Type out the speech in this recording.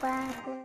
Qua